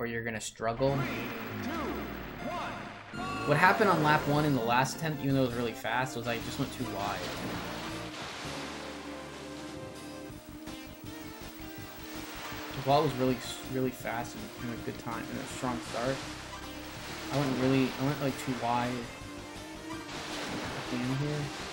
or you're gonna struggle. What happened on lap one in the last attempt, even though it was really fast, was I just went too wide. The ball was really, really fast and, and a good time and a strong start. I went really, I went like too wide end here.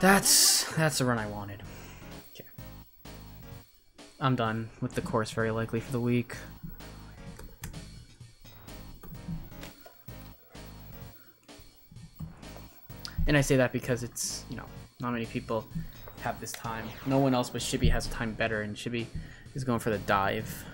That's that's the run I wanted. Okay. I'm done with the course very likely for the week. And I say that because it's, you know, not many people have this time. No one else but Shibby has time better, and Shibby is going for the dive.